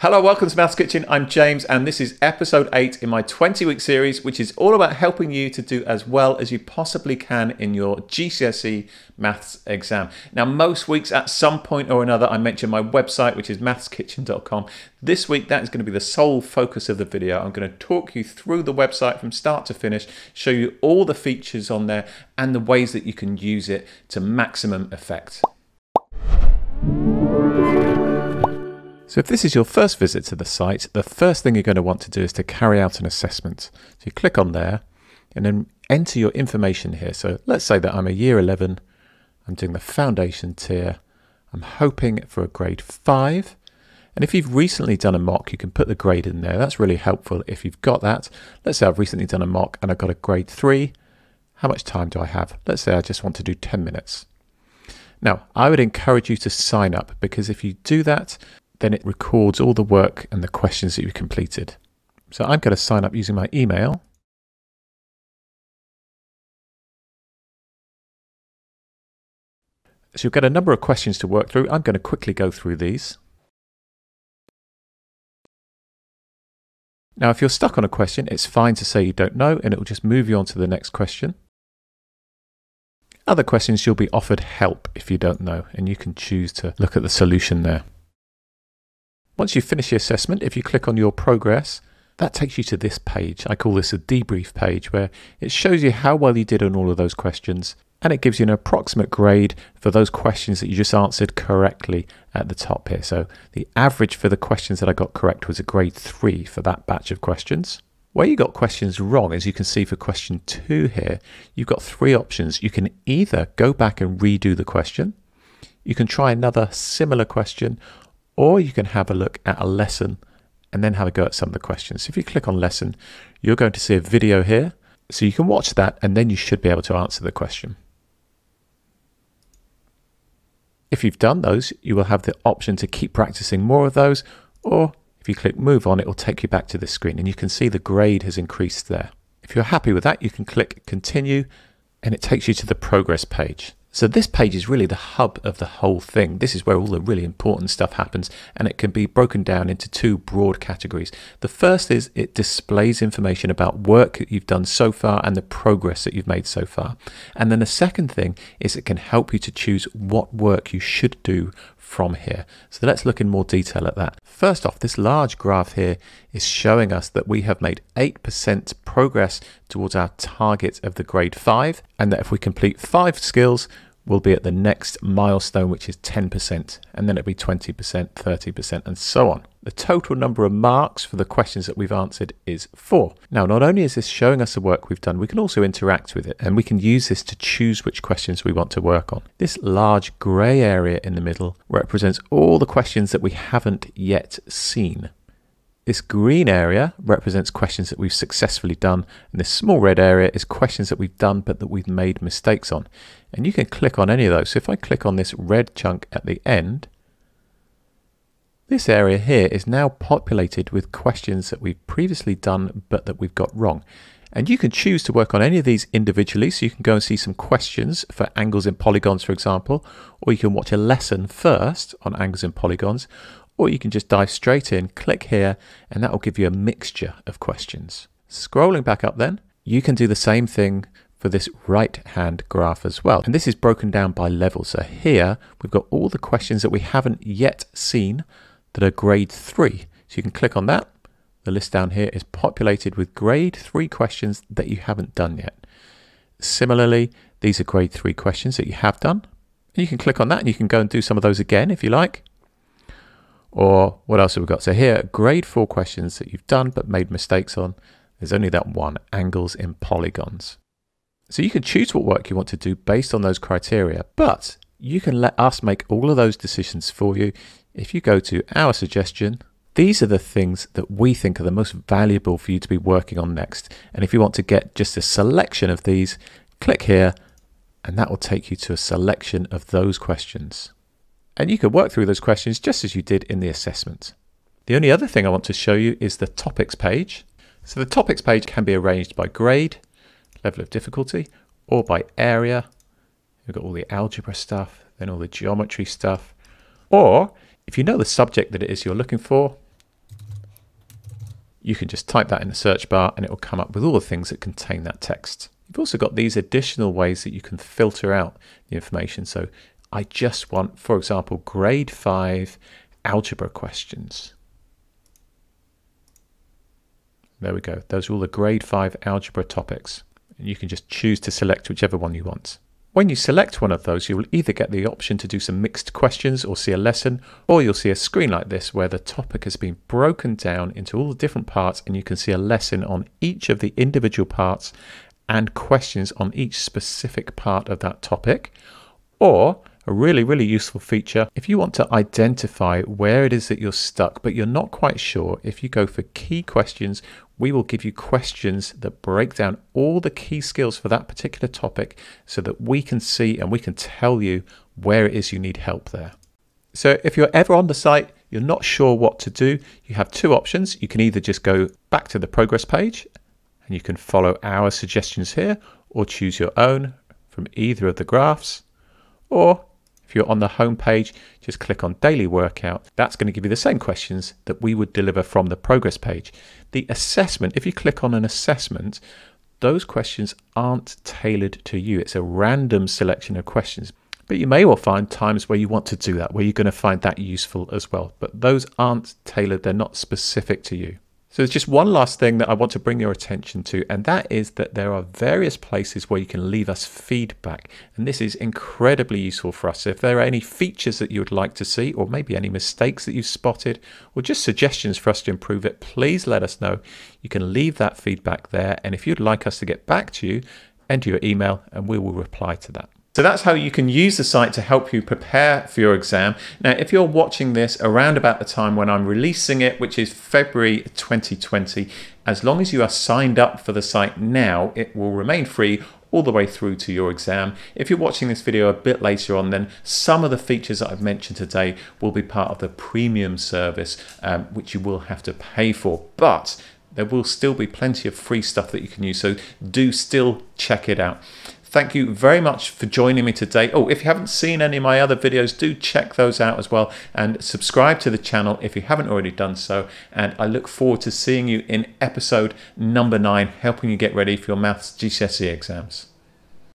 Hello, welcome to Maths Kitchen. I'm James, and this is episode 8 in my 20 week series, which is all about helping you to do as well as you possibly can in your GCSE maths exam. Now, most weeks at some point or another, I mention my website, which is mathskitchen.com. This week, that is going to be the sole focus of the video. I'm going to talk you through the website from start to finish, show you all the features on there and the ways that you can use it to maximum effect. So if this is your first visit to the site, the first thing you're going to want to do is to carry out an assessment. So you click on there and then enter your information here. So let's say that I'm a year 11, I'm doing the foundation tier, I'm hoping for a grade 5. And if you've recently done a mock, you can put the grade in there. That's really helpful if you've got that. Let's say I've recently done a mock and I've got a grade 3. How much time do I have? Let's say I just want to do 10 minutes. Now, I would encourage you to sign up because if you do that, then it records all the work and the questions that you completed. So I'm going to sign up using my email. So you'll get a number of questions to work through. I'm going to quickly go through these. Now, if you're stuck on a question, it's fine to say you don't know, and it will just move you on to the next question. Other questions, you'll be offered help if you don't know, and you can choose to look at the solution there. Once you finish your assessment, if you click on your progress, that takes you to this page. I call this a debrief page where it shows you how well you did on all of those questions and it gives you an approximate grade for those questions that you just answered correctly at the top here. So the average for the questions that I got correct was a grade 3 for that batch of questions. Where you got questions wrong, as you can see for question 2 here, you've got three options. You can either go back and redo the question, you can try another similar question, or you can have a look at a lesson and then have a go at some of the questions. So if you click on lesson, you're going to see a video here. So you can watch that and then you should be able to answer the question. If you've done those, you will have the option to keep practicing more of those, or if you click move on, it will take you back to this screen and you can see the grade has increased there. If you're happy with that, you can click continue and it takes you to the progress page. So this page is really the hub of the whole thing. This is where all the really important stuff happens and it can be broken down into two broad categories. The first is it displays information about work that you've done so far and the progress that you've made so far. And then the second thing is it can help you to choose what work you should do from here. So let's look in more detail at that. First off, this large graph here is showing us that we have made 8% progress towards our target of the grade 5 and that if we complete 5 skills, will be at the next milestone, which is 10%, and then it'll be 20%, 30%, and so on. The total number of marks for the questions that we've answered is four. Now, not only is this showing us the work we've done, we can also interact with it, and we can use this to choose which questions we want to work on. This large grey area in the middle represents all the questions that we haven't yet seen. This green area represents questions that we've successfully done, and this small red area is questions that we've done but that we've made mistakes on. And you can click on any of those. So if I click on this red chunk at the end, this area here is now populated with questions that we've previously done but that we've got wrong. And you can choose to work on any of these individually, so you can go and see some questions for angles and polygons, for example, or you can watch a lesson first on angles and polygons, or you can just dive straight in, click here, and that will give you a mixture of questions. Scrolling back up then, you can do the same thing for this right hand graph as well. And this is broken down by level. So here we've got all the questions that we haven't yet seen that are grade three. So you can click on that. The list down here is populated with grade three questions that you haven't done yet. Similarly, these are grade three questions that you have done. And you can click on that and you can go and do some of those again if you like. Or what else have we got? So here, grade four questions that you've done but made mistakes on. There's only that one, angles in polygons. So you can choose what work you want to do based on those criteria, but you can let us make all of those decisions for you. If you go to our suggestion, these are the things that we think are the most valuable for you to be working on next. And if you want to get just a selection of these, click here and that will take you to a selection of those questions. And you can work through those questions just as you did in the assessment. The only other thing I want to show you is the topics page. So the topics page can be arranged by grade, level of difficulty, or by area. You've got all the algebra stuff, then all the geometry stuff. Or if you know the subject that it is you're looking for, you can just type that in the search bar and it will come up with all the things that contain that text. You've also got these additional ways that you can filter out the information. So I just want, for example, grade 5 algebra questions. There we go. Those are all the grade 5 algebra topics. And you can just choose to select whichever one you want. When you select one of those, you will either get the option to do some mixed questions or see a lesson, or you'll see a screen like this where the topic has been broken down into all the different parts and you can see a lesson on each of the individual parts and questions on each specific part of that topic. Or a really, really useful feature. If you want to identify where it is that you're stuck, but you're not quite sure, if you go for key questions, we will give you questions that break down all the key skills for that particular topic so that we can see and we can tell you where it is you need help there. So if you're ever on the site, you're not sure what to do, you have two options. You can either just go back to the progress page and you can follow our suggestions here or choose your own from either of the graphs or if you're on the home page, just click on daily workout. That's going to give you the same questions that we would deliver from the progress page. The assessment, if you click on an assessment, those questions aren't tailored to you. It's a random selection of questions. But you may well find times where you want to do that, where you're going to find that useful as well. But those aren't tailored, they're not specific to you. So there's just one last thing that I want to bring your attention to, and that is that there are various places where you can leave us feedback. And this is incredibly useful for us. If there are any features that you would like to see, or maybe any mistakes that you've spotted, or just suggestions for us to improve it, please let us know. You can leave that feedback there. And if you'd like us to get back to you, enter your email and we will reply to that. So that's how you can use the site to help you prepare for your exam. Now, if you're watching this around about the time when I'm releasing it, which is February 2020, as long as you are signed up for the site now, it will remain free all the way through to your exam. If you're watching this video a bit later on, then some of the features that I've mentioned today will be part of the premium service, um, which you will have to pay for. But there will still be plenty of free stuff that you can use, so do still check it out. Thank you very much for joining me today. Oh, if you haven't seen any of my other videos, do check those out as well and subscribe to the channel if you haven't already done so. And I look forward to seeing you in episode number nine, helping you get ready for your maths GCSE exams.